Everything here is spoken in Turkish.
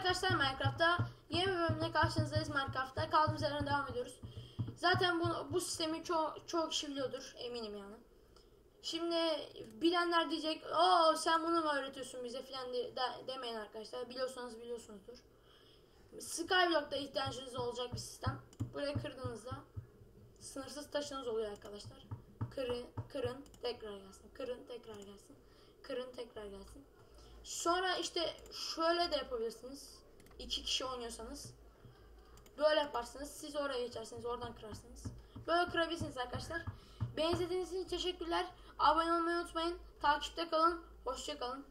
arkadaşlar Minecraft'ta yeni bir bölümle karşınızdayız Minecraft'ta. Kaldığımız yerden devam ediyoruz. Zaten bu, bu sistemi çok çok kişi biliyordur eminim yani. Şimdi bilenler diyecek o sen bunu mu öğretiyorsun bize filan de, de- demeyin arkadaşlar. Biliyorsanız biliyorsunuzdur. Skyblock'ta ihtiyacınız olacak bir sistem. Buraya kırdığınızda sınırsız taşınız oluyor arkadaşlar. Kırın, kırın, tekrar gelsin. Kırın, tekrar gelsin. Kırın, tekrar gelsin. Sonra işte şöyle de yapabilirsiniz. İki kişi oynuyorsanız. Böyle yaparsınız. Siz oraya geçersiniz. Oradan kırarsınız. Böyle kırabilirsiniz arkadaşlar. Beni için teşekkürler. Abone olmayı unutmayın. Takipte kalın. Hoşça kalın.